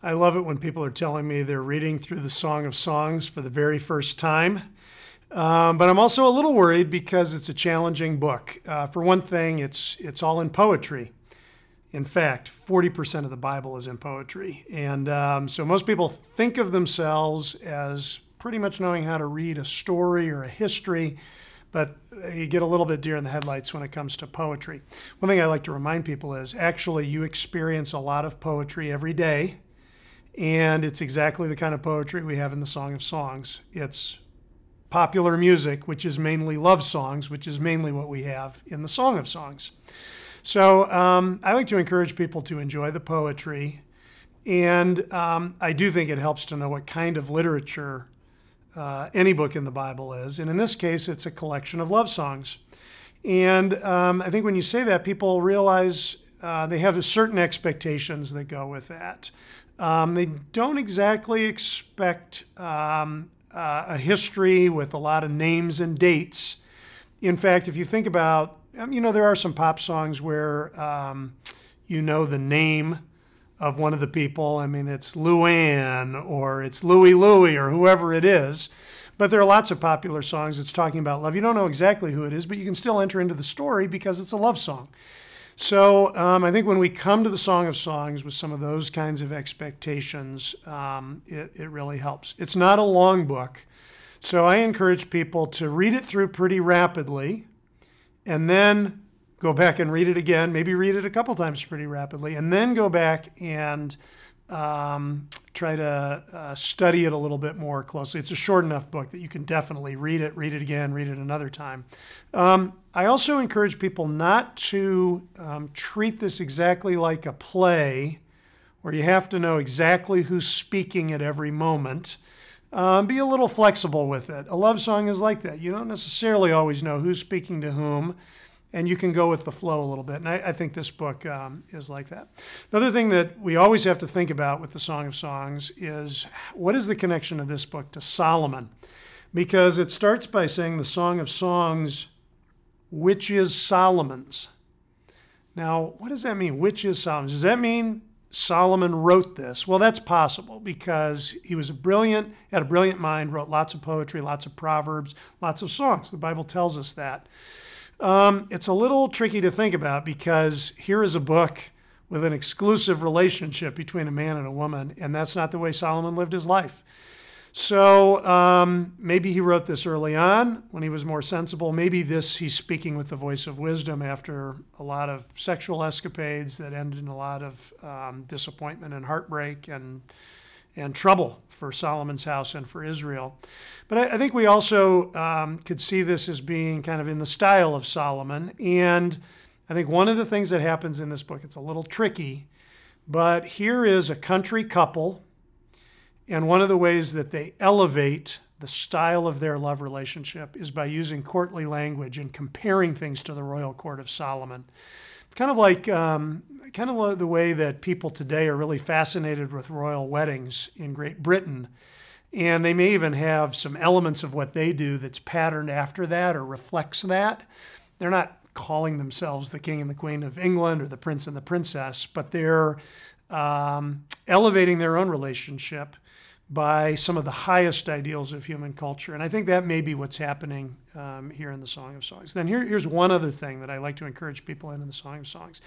I love it when people are telling me they're reading through the Song of Songs for the very first time. Um, but I'm also a little worried because it's a challenging book. Uh, for one thing, it's it's all in poetry. In fact, 40% of the Bible is in poetry, and um, so most people think of themselves as pretty much knowing how to read a story or a history, but you get a little bit deer in the headlights when it comes to poetry. One thing I like to remind people is actually you experience a lot of poetry every day and it's exactly the kind of poetry we have in the Song of Songs. It's popular music, which is mainly love songs, which is mainly what we have in the Song of Songs. So um, I like to encourage people to enjoy the poetry, and um, I do think it helps to know what kind of literature uh, any book in the Bible is. And in this case, it's a collection of love songs. And um, I think when you say that, people realize uh, they have certain expectations that go with that. Um, they don't exactly expect um, uh, a history with a lot of names and dates. In fact, if you think about, um, you know, there are some pop songs where um, you know the name of one of the people. I mean, it's Luann or it's Louie Louie or whoever it is. But there are lots of popular songs that's talking about love. You don't know exactly who it is, but you can still enter into the story because it's a love song. So um, I think when we come to the Song of Songs with some of those kinds of expectations, um, it, it really helps. It's not a long book, so I encourage people to read it through pretty rapidly and then go back and read it again, maybe read it a couple times pretty rapidly, and then go back and um, try to uh, study it a little bit more closely. It's a short enough book that you can definitely read it, read it again, read it another time. Um, I also encourage people not to um, treat this exactly like a play where you have to know exactly who's speaking at every moment. Um, be a little flexible with it. A love song is like that. You don't necessarily always know who's speaking to whom and you can go with the flow a little bit. And I, I think this book um, is like that. Another thing that we always have to think about with the Song of Songs is what is the connection of this book to Solomon? Because it starts by saying the Song of Songs, which is Solomon's. Now, what does that mean? Which is Solomon's? Does that mean Solomon wrote this? Well, that's possible because he was a brilliant, had a brilliant mind, wrote lots of poetry, lots of proverbs, lots of songs. The Bible tells us that. Um, it's a little tricky to think about because here is a book with an exclusive relationship between a man and a woman, and that's not the way Solomon lived his life. So um, maybe he wrote this early on when he was more sensible. Maybe this he's speaking with the voice of wisdom after a lot of sexual escapades that ended in a lot of um, disappointment and heartbreak and and trouble for Solomon's house and for Israel. But I, I think we also um, could see this as being kind of in the style of Solomon. And I think one of the things that happens in this book, it's a little tricky, but here is a country couple. And one of the ways that they elevate the style of their love relationship is by using courtly language and comparing things to the royal court of Solomon kind of like um, kind of the way that people today are really fascinated with royal weddings in Great Britain. And they may even have some elements of what they do that's patterned after that or reflects that. They're not calling themselves the king and the queen of England or the prince and the princess, but they're um, elevating their own relationship by some of the highest ideals of human culture. And I think that may be what's happening um, here in the Song of Songs. Then here, here's one other thing that I like to encourage people in in the Song of Songs,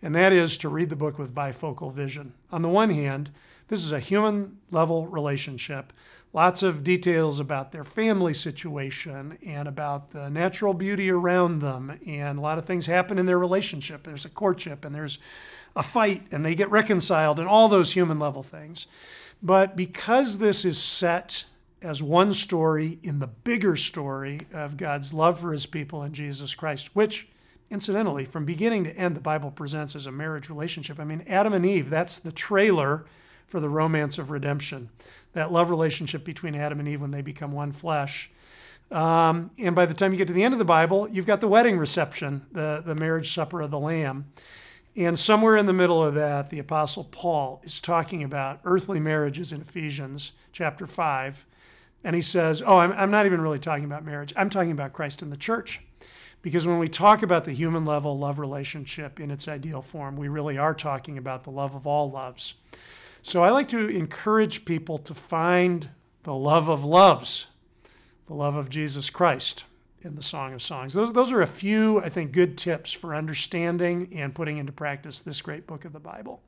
and that is to read the book with bifocal vision. On the one hand, this is a human level relationship, lots of details about their family situation and about the natural beauty around them, and a lot of things happen in their relationship. There's a courtship, and there's a fight, and they get reconciled, and all those human level things. But because this is set as one story in the bigger story of God's love for his people in Jesus Christ, which, incidentally, from beginning to end, the Bible presents as a marriage relationship. I mean, Adam and Eve, that's the trailer for the romance of redemption, that love relationship between Adam and Eve when they become one flesh. Um, and by the time you get to the end of the Bible, you've got the wedding reception, the, the marriage supper of the Lamb. And somewhere in the middle of that, the Apostle Paul is talking about earthly marriages in Ephesians chapter 5. And he says, Oh, I'm, I'm not even really talking about marriage. I'm talking about Christ and the church. Because when we talk about the human level love relationship in its ideal form, we really are talking about the love of all loves. So I like to encourage people to find the love of loves, the love of Jesus Christ in the Song of Songs. Those, those are a few, I think, good tips for understanding and putting into practice this great book of the Bible.